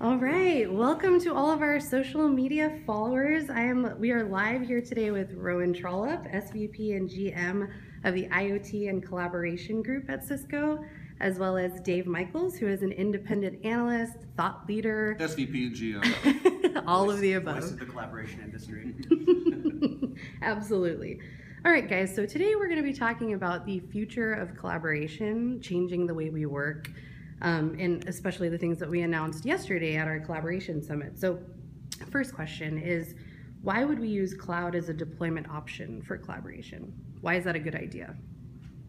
All right, welcome to all of our social media followers. I am we are live here today with Rowan Trollope, SVP and GM of the IoT and Collaboration Group at Cisco, as well as Dave Michels, who is an independent analyst, thought leader, SVP and GM. all Voice- of the Voice above. of the collaboration industry. Absolutely. All right, guys, so today we're going to be talking about the future of collaboration, changing the way we work, um, and especially the things that we announced yesterday at our collaboration summit. So, first question is why would we use cloud as a deployment option for collaboration? Why is that a good idea?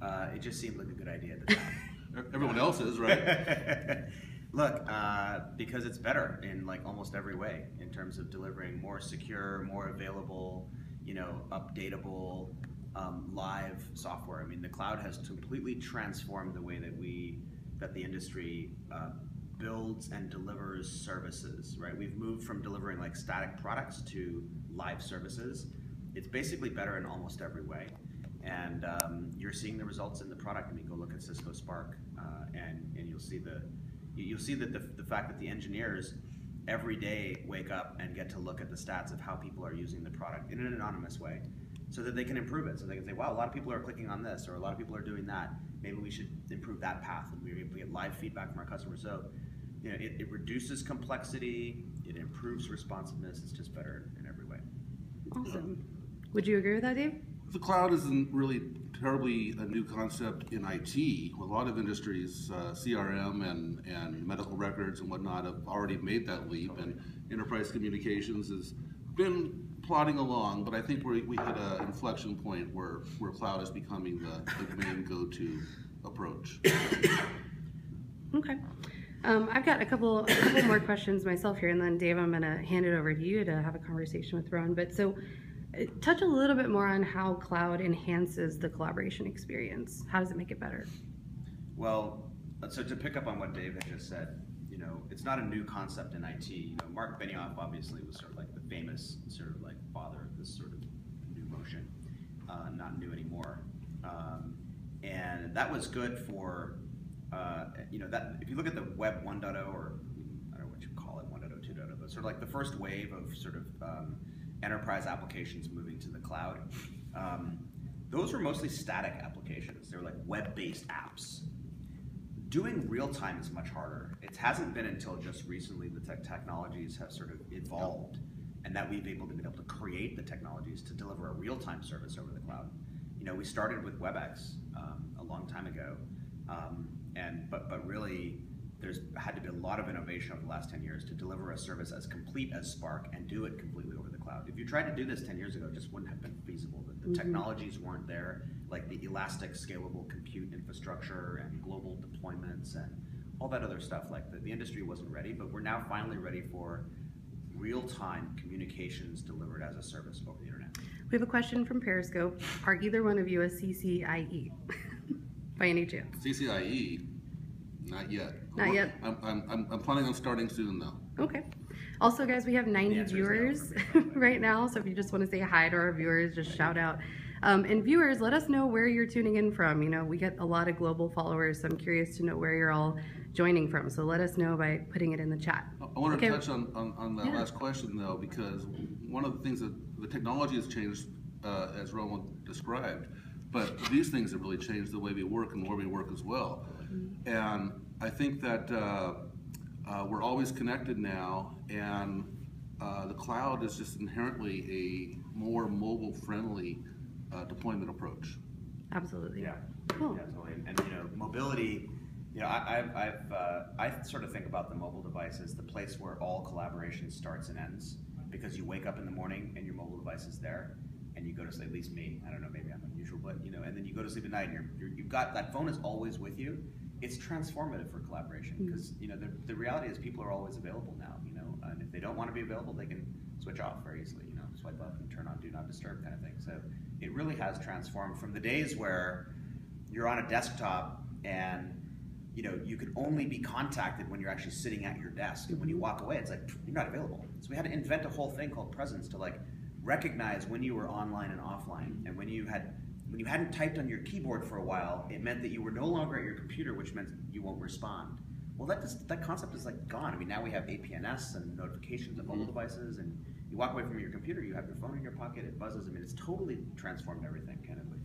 Uh, it just seemed like a good idea at the time. Everyone else is, right? Look, uh, because it's better in like almost every way in terms of delivering more secure, more available, you know, updatable, um, live software. I mean, the cloud has completely transformed the way that we, that the industry uh, builds and delivers services. Right? We've moved from delivering like static products to live services. It's basically better in almost every way and um, you're seeing the results in the product. I mean, go look at Cisco Spark, uh, and and you'll see the you- you'll see that the, the fact that the engineers every day wake up and get to look at the stats of how people are using the product in an anonymous way, so that they can improve it. So they can say, wow, a lot of people are clicking on this, or a lot of people are doing that. Maybe we should improve that path, and we we get live feedback from our customers. So. You know, it, it reduces complexity, it improves responsiveness, it's just better in every way. Awesome. Would you agree with that, Dave? The cloud isn't really terribly a new concept in IT. A lot of industries, uh, CRM and, and medical records and whatnot, have already made that leap, and enterprise communications has been plodding along. But I think we we hit an inflection point where where cloud is becoming the, the main go-to approach. Okay. Um, I've got a couple, a couple more questions myself here, and then Dave, I'm going to hand it over to you to have a conversation with Rowan. But so, uh, touch a little bit more on how cloud enhances the collaboration experience. How does it make it better? Well, so to pick up on what Dave had just said, you know, it's not a new concept in IT. You know, Mark Benioff obviously was sort of like the famous sort of like father of this sort of new motion, uh, not new anymore. Um, and that was good for, uh, you know, that if you look at the Web 1.0 or I don't know what you call it, 1.0, 2.0, but sort of like the first wave of sort of um, enterprise applications moving to the cloud. Um, those were mostly static applications. They were like web-based apps doing real time is much harder. It hasn't been until just recently the tech technologies have sort of evolved and that we've able to be able to create the technologies to deliver a real time service over the cloud. You know, we started with WebEx um, a long time ago, um, and but but really there's had to be a lot of innovation over the last 10 years to deliver a service as complete as Spark and do it completely over the cloud. If you tried to do this 10 years ago, it just wouldn't have been feasible. The, the Mhm. technologies weren't there, like the elastic, scalable compute infrastructure and global deployments and all that other stuff. Like the, the industry wasn't ready, but we're now finally ready for real-time communications delivered as a service over the internet. We have a question from Periscope. Are either one of you a CCIE by any chance? CCIE, E, not yet. Not yet? I'm, I'm, I'm, I'm planning on starting soon though. Okay. Also, guys, we have 90 The answer is no viewers right now, so if you just want to say hi to our viewers, just shout out. Um, and viewers, let us know where you're tuning in from. You know, we get a lot of global followers, so I'm curious to know where you're all joining from. So let us know by putting it in the chat. I- want to Okay. touch on, on, on that Yeah. last question though, because one of the things that the technology has changed, uh, as Rowan described, but these things have really changed the way we work and where we work as well. And I think that uh, uh, we're always connected now, and uh, the cloud is just inherently a more mobile-friendly uh, deployment approach. Absolutely. Yeah. Cool. Yeah, totally. And, and, you know, mobility. You know, I, I've, I've uh, I sort of think about the mobile device as the place where all collaboration starts and ends. Because you wake up in the morning and your mobile device is there, and you go to sleep. At least me. I don't know. Maybe I'm unusual, but you know. And then you go to sleep at night, and you're, you're, you've got that phone is always with you. It's transformative for collaboration mm. because you know the, the reality is people are always available now. You know, and if they don't want to be available, they can switch off very easily. You know, swipe up and turn on do not disturb kind of thing. So it really has transformed from the days where you're on a desktop and you know you could only be contacted when you're actually sitting at your desk and when you mm-hmm. walk away it's like you're not available so we had to invent a whole thing called presence to like recognize when you were online and offline mm-hmm. and when you had when you hadn't typed on your keyboard for a while it meant that you were no longer at your computer which meant you won't respond Well, that just, that concept is like gone. I mean, now we have APNS and notifications of Mm-hmm. mobile devices, and you walk away from your computer, you have your phone in your pocket, it buzzes. I mean, it's totally transformed everything, candidly.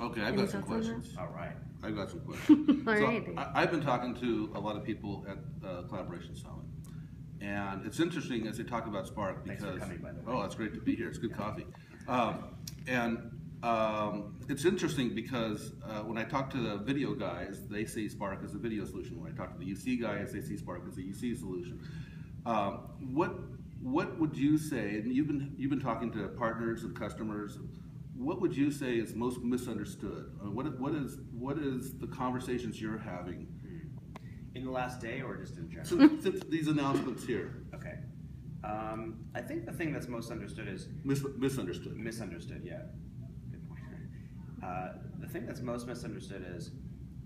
Okay, I've Any got some thoughts on that? questions. All right. I've got some questions. All So, right, I, I've been talking to a lot of people at uh, Collaboration Summit, and it's interesting as they talk about Spark Thanks because for coming, by the way. oh, it's great to be here. It's good coffee, um, and um, it's interesting because uh, when I talk to the video guys, they see Spark as a video solution. When I talk to the UC guys, they see Spark as a UC solution. Um, what what would you say? And you've been you've been talking to partners and customers. What would you say is most misunderstood? Uh, What what is what is the conversations you're having In the last day or just in general? since these announcements here? Okay. Um, I think the thing that's most understood is Mis- misunderstood. misunderstood. Yeah, good point. Uh, the thing that's most misunderstood is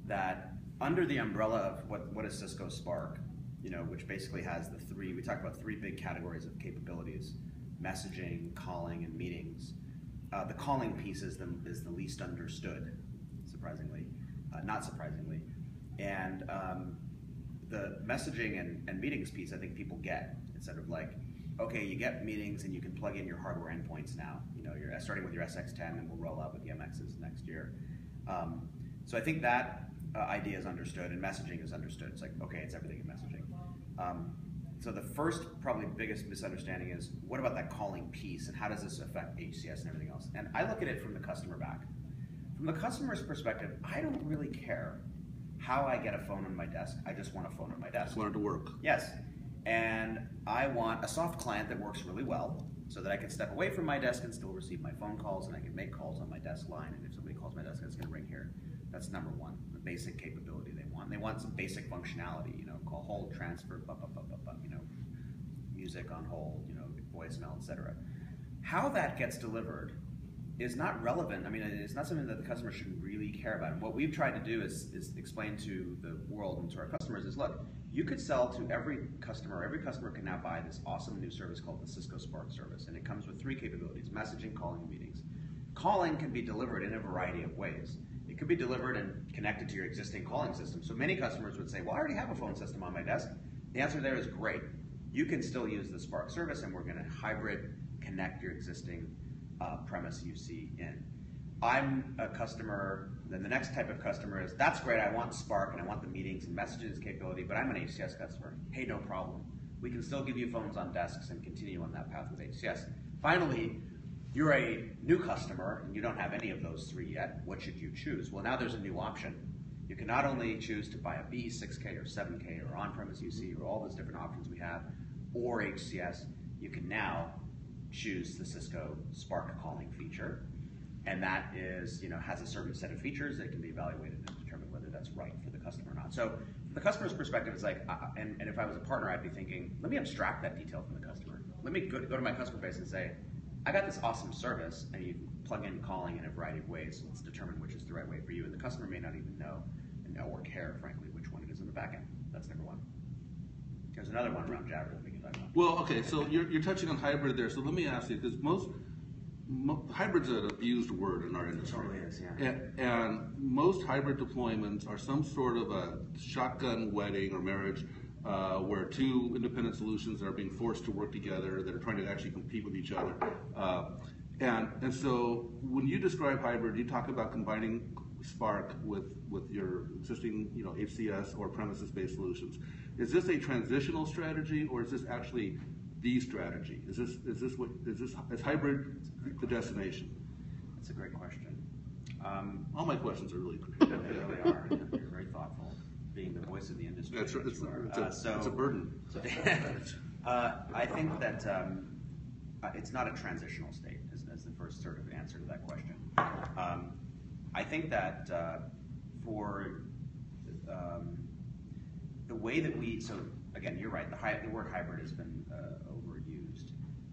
that under the umbrella of what what is Cisco Spark, you know, which basically has the three. We talk about three big categories of capabilities: messaging, calling, and meetings. Uh, the calling piece is the is the least understood, surprisingly, uh, not surprisingly, and um, the messaging and, and meetings piece, I think people get. instead of like, okay, you get meetings and you can plug in your hardware endpoints now. You know, you're starting with your SX10 and we'll roll out with the MXs next year. Um, so I think that uh, idea is understood and messaging is understood. It's like, okay, it's everything in messaging. Um, so the first, probably biggest misunderstanding is what about that calling piece and how does this affect HCS and everything else? And I look at it from the customer back. From the customer's perspective, I don't really care how I get a phone on my desk. I just want a phone on my desk. Just wanted to work. Yes. And I want a soft client that works really well so that I can step away from my desk and still receive my phone calls and I can make calls on my desk line. And if somebody calls my desk, it's going to ring here. That's number one, the basic capability they want. They want some basic functionality, you know, call hold, transfer, bu- bu- bu- bu- bu- you know, music on hold, you know, voicemail, etc. How that gets delivered is not relevant. I mean, it's not something that the customer should really care about. And what we've tried to do is, is explain to the world and to our customers is look, you could sell to every customer, every customer can now buy this awesome new service called the Cisco Spark service. And it comes with three capabilities messaging, calling, and meetings. Calling can be delivered in a variety of ways. It could be delivered and connected to your existing calling system. So many customers would say, Well, I already have a phone system on my desk. The answer there is great. You can still use the Spark service, and we're going to hybrid connect your existing uh, premise UC in. I'm a customer, then the next type of customer is that's great, I want Spark and I want the meetings and messages capability, but I'm an HCS customer. Hey, no problem. We can still give you phones on desks and continue on that path with HCS. Finally, you're a new customer and you don't have any of those three yet. What should you choose? Well, now there's a new option. You can not only choose to buy a B, 6K, or 7K, or on premise UC, or all those different options we have, or HCS, you can now choose the Cisco Spark calling feature. And that is, you know, has a certain set of features that can be evaluated and determine whether that's right for the customer or not. So, from the customer's perspective, it's like, uh, and, and if I was a partner, I'd be thinking, let me abstract that detail from the customer. Let me go, go to my customer base and say, I got this awesome service, and you plug in calling in a variety of ways. Let's determine which is the right way for you. And the customer may not even know, or care, frankly, which one it is in the back end. That's number one. There's another one around Jabber that we can talk about. Well, okay, so you're, you're touching on hybrid there. So let me ask you, because most mo- hybrid's an abused word in our industry. totally is, yeah. And, and most hybrid deployments are some sort of a shotgun wedding or marriage uh, where two independent solutions are being forced to work together that are trying to actually compete with each other. Uh, and and so when you describe hybrid, you talk about combining Spark with with your existing you know HCS or premises-based solutions. Is this a transitional strategy or is this actually the strategy? Is this is this what is this is hybrid the destination? That's a great question. Um, All my questions are really They really are. You're very thoughtful, being the voice of the industry. That's right. It's, it's, a, Uh, so, it's a burden. uh, I think that um, uh, it's not a transitional state, is, is the first sort of answer to that question. Um, I think that uh, for um, the way that we, so again, you're right, the, the word hybrid has been uh.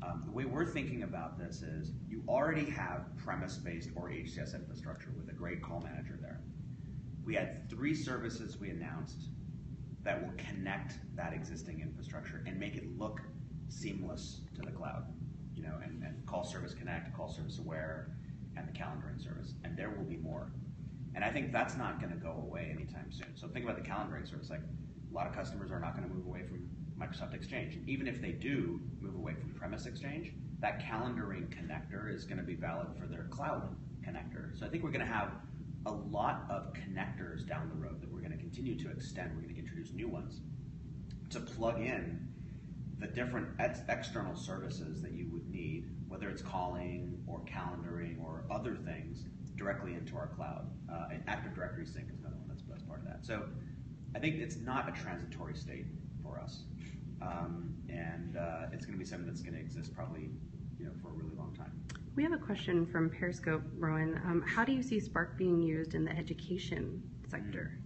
Um, the way we're thinking about this is you already have premise based or HCS infrastructure with a great call manager there. We had three services we announced that will connect that existing infrastructure and make it look seamless to the cloud. You know, and, and call service connect, call service aware, and the calendaring service. And there will be more. And I think that's not going to go away anytime soon. So think about the calendaring service. Like a lot of customers are not going to move away from Microsoft Exchange. Even if they do move away from premise Exchange, that calendaring connector is going to be valid for their cloud connector. So I think we're going to have a lot of connectors down the road that we're going to continue to extend. We're going to introduce new ones to plug in the different ex- external services that you would need, whether it's calling or calendaring or other things, directly into our cloud. Uh, and Active Directory Sync is another one that's, that's part of that. So I think it's not a transitory state for us. Um, and uh, it's going to be something that's going to exist probably you know, for a really long time. We have a question from Periscope, Rowan. Um, how do you see Spark being used in the education sector?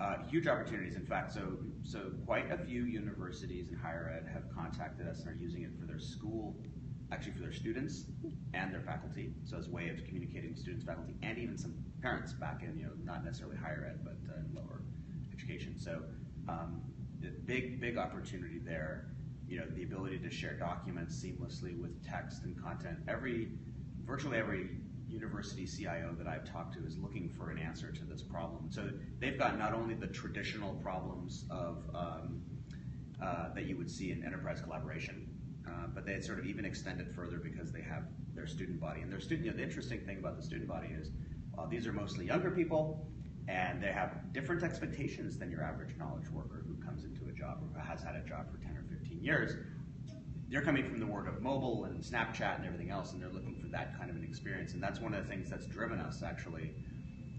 Uh, huge opportunities, in fact. So, so quite a few universities and higher ed have contacted us and are using it for their school, actually for their students and their faculty. So as a way of communicating with students, faculty, and even some parents back in, you know, not necessarily higher ed, but uh, lower education. So, um, big, big opportunity there. You know, the ability to share documents seamlessly with text and content. Every, virtually every university CIO that I've talked to is looking for an answer to this problem. So they've got not only the traditional problems of um, uh, that you would see in enterprise collaboration, uh, but they had sort of even extended further because they have their student body. And their student, you know, the interesting thing about the student body is uh, these are mostly younger people, and they have different expectations than your average knowledge worker who comes into a job or has had a job for 10 or 15 years they're coming from the world of mobile and Snapchat and everything else, and they're looking for that kind of an experience. And that's one of the things that's driven us actually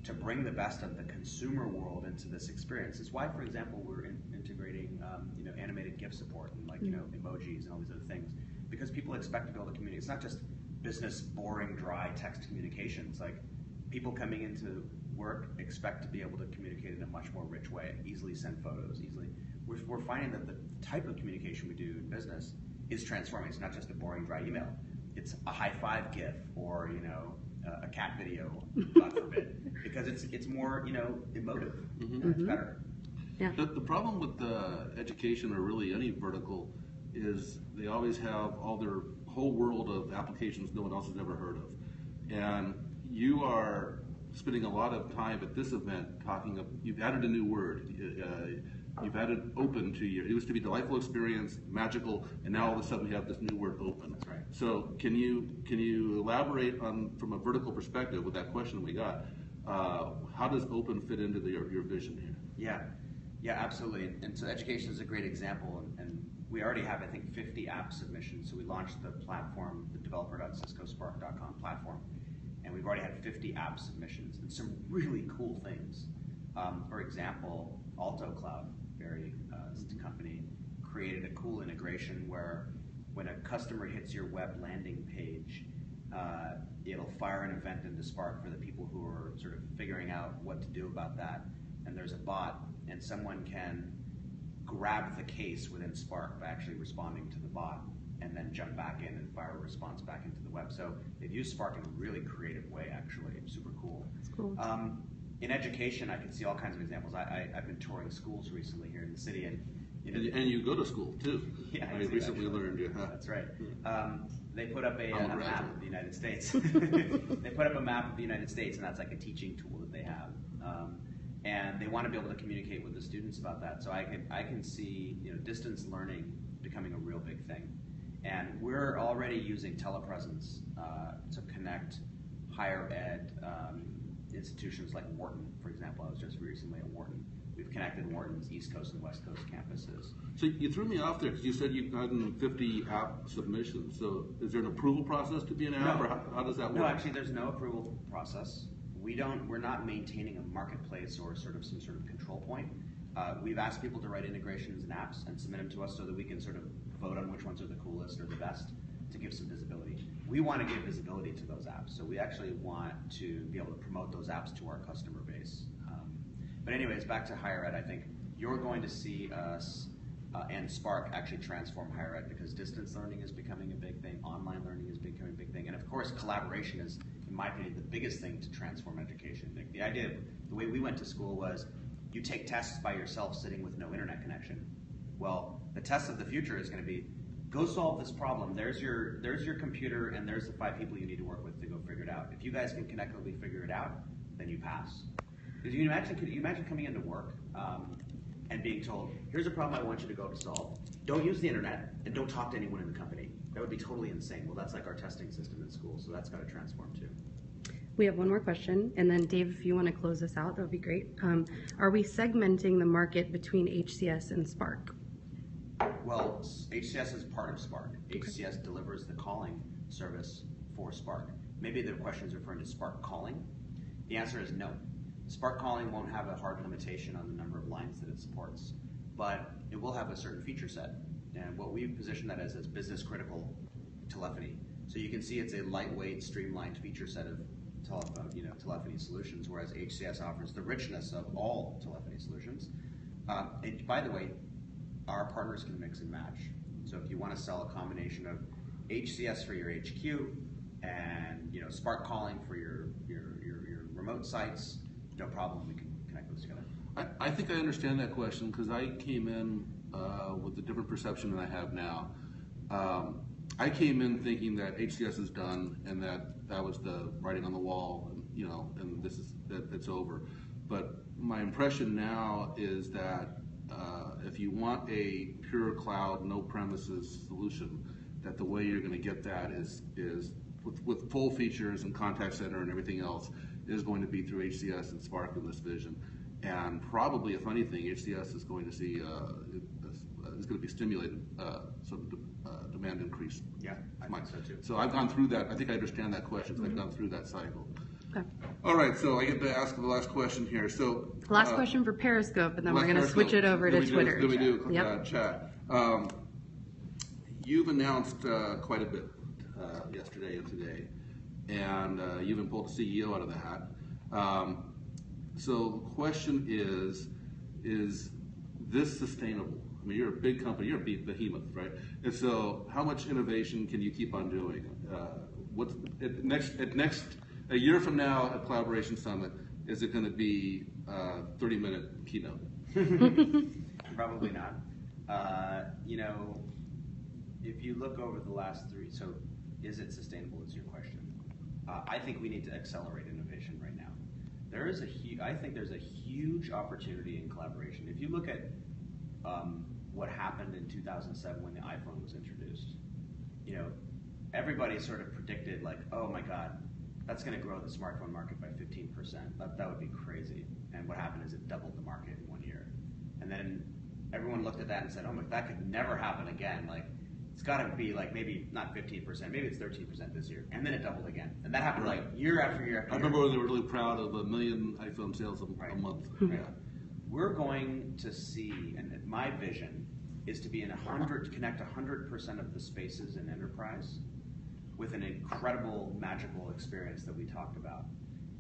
to bring the best of the consumer world into this experience. It's why, for example, we're in, integrating um, you know animated GIF support and like you know emojis and all these other things because people expect to be able to communicate. It's not just business boring, dry text communications. Like people coming into work expect to be able to communicate in a much more rich way, easily send photos, easily. We're, we're finding that the type of communication we do in business is transforming. It's not just a boring, dry email. It's a high five GIF or you know a cat video, God forbid, because it's it's more you know emotive. Mm-hmm. It's better. Yeah. The, the problem with the education or really any vertical is they always have all their whole world of applications no one else has ever heard of, and you are spending a lot of time at this event talking. Of, you've added a new word. Uh, You've added open to your, it used to be delightful experience, magical, and now all of a sudden we have this new word open. That's right. So can you can you elaborate on from a vertical perspective with that question we got? Uh, how does open fit into the, your, your vision here? Yeah, yeah, absolutely. And, so education is a great example, and, and, we already have I think 50 app submissions. So we launched the platform, the developer.ciscospark.com platform, and we've already had 50 app submissions and some really cool things. Um, for example, Altocloud very uh, company created a cool integration where when a customer hits your web landing page, uh, it'll fire an event into Spark for the people who are sort of figuring out what to do about that. And there's a bot, and someone can grab the case within Spark by actually responding to the bot and then jump back in and fire a response back into the web. So they've used Spark in a really creative way, actually. It's super cool. That's cool. Um, in education, I can see all kinds of examples. I, I, have been touring schools recently here in the city, and you know, and, and you go to school too. Yeah, I, recently learned. Yeah, that's right. Um, they put up a, a map of the United States. they put up a map of the United States, and that's like a teaching tool that they have. Um, and they want to be able to communicate with the students about that. So I can I can see you know distance learning becoming a real big thing, and we're already using telepresence uh, to connect higher ed. Um, institutions like Wharton, for example. I was just recently at Wharton. We've connected Wharton's East Coast and West Coast campuses. So you threw me off there because you said you've gotten 50 app submissions. So is there an approval process to be an app, no. or how, how, does that work? No, actually, there's no approval process. We don't. We're not maintaining a marketplace or sort of some sort of control point. Uh, we've asked people to write integrations and apps and submit them to us so that we can sort of vote on which ones are the coolest or the best to give some visibility we want to give visibility to those apps. So we actually want to be able to promote those apps to our customer base. Um, but anyways, back to higher ed, I think you're going to see us uh, and Spark actually transform higher ed because distance learning is becoming a big thing, online learning is becoming a big thing, and of course collaboration is, in my opinion, the biggest thing to transform education. Like the idea of the way we went to school was you take tests by yourself sitting with no internet connection. Well, the test of the future is going to be go solve this problem. There's your there's your computer and there's the five people you need to work with to go figure it out. If you guys can connectively figure it out, then you pass. Because you imagine, could you imagine coming into work um, and being told, "Here's a problem I want you to go to solve. Don't use the internet and don't talk to anyone in the company." That would be totally insane. Well, that's like our testing system in school, so that's got to transform too. We have one more question, and then Dave, if you want to close this out, that would be great. Um, are we segmenting the market between HCS and Spark? Well, HCS is part of Spark. HCS delivers the calling service for Spark. Maybe the question is referring to Spark calling. The answer is no. Spark calling won't have a hard limitation on the number of lines that it supports, but it will have a certain feature set. And what we position that as is business critical telephony. So you can see it's a lightweight, streamlined feature set of telephone, you know, telephony solutions, whereas HCS offers the richness of all telephony solutions. Uh, and by the way, our partners can mix and match. So if you want to sell a combination of HCS for your HQ and you know Spark calling for your your, your, your remote sites, no problem. We can connect those together. I, I think I understand that question because I came in uh, with a different perception than I have now. Um, I came in thinking that HCS is done and that that was the writing on the wall, and, you know, and this is that it's over. But my impression now is that if you want a pure cloud, no premises solution, that the way you're going to get that is is with, with full features and contact center and everything else is going to be through HCS and Spark in this vision. And probably, if anything, HCS is going to see uh, is going to be stimulated uh, some uh, demand increase. Yeah, I think so too. So I've gone through that. I think I understand that question. 'cause I've gone through that cycle. Okay. All right, so I get to ask the last question here. So Last uh, question for Periscope, and then we're going to switch it over to we do- Twitter. Then we do Yep. uh, chat. Um, You've announced uh, quite a bit uh, yesterday and today, and uh, you even pulled the CEO out of the hat. Um, So the question is, is this sustainable? I mean, you're a big company, you're a be- behemoth, right? And so how much innovation can you keep on doing? Uh, What's, at next, at next, a year from now at Collaboration Summit, is it going to be a 30-minute keynote? Probably not. Uh, you know, if you look over the last three, so is it sustainable? Is your question? Uh, I think we need to accelerate innovation right now. There is a huge. I think there's a huge opportunity in collaboration. If you look at um, what happened in 2007 when the iPhone was introduced, you know, everybody sort of predicted like, oh my God, that's going to grow the smartphone market by 15%. That, that would be crazy. And what happened is it doubled the market in one year. And then everyone looked at that and said, oh my, that could never happen again. Like, it's got to be like maybe not 15%, maybe it's 13% this year. And then it doubled again. And that happened like year after year after I year. remember when they were really proud of a million iPhone sales a, a month. Right. We're going to see, and my vision is to be in a hundred, connect hundred percent of the spaces in enterprise with an incredible magical experience that we talked about.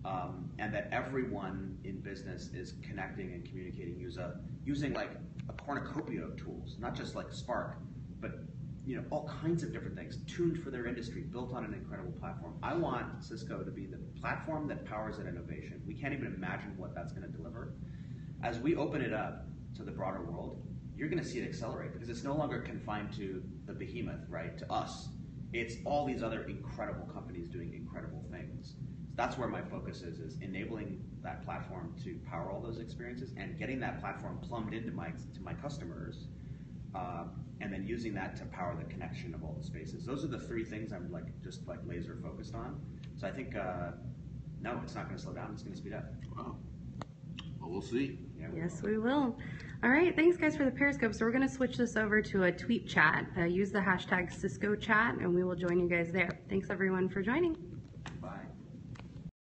Um, and that everyone in business is connecting and communicating use a, using like a cornucopia of tools, not just like Spark, but you know all kinds of different things tuned for their industry, built on an incredible platform. I want Cisco to be the platform that powers that innovation. We can't even imagine what that's going to deliver. As we open it up to the broader world, you're going to see it accelerate because it's no longer confined to the behemoth, right? To us, it's all these other incredible companies doing incredible things. That's where my focus is: is enabling that platform to power all those experiences and getting that platform plumbed into my to my customers, uh, and then using that to power the connection of all the spaces. Those are the three things I'm like just like laser focused on. So I think uh, no, it's not going to slow down. It's going to speed up. Wow. Well, we'll see. Yeah, we Yes, will. we will. All right, thanks guys for the Periscope. So we're going to switch this over to a tweet chat. Uh, use the hashtag Cisco chat, and we will join you guys there. Thanks everyone for joining.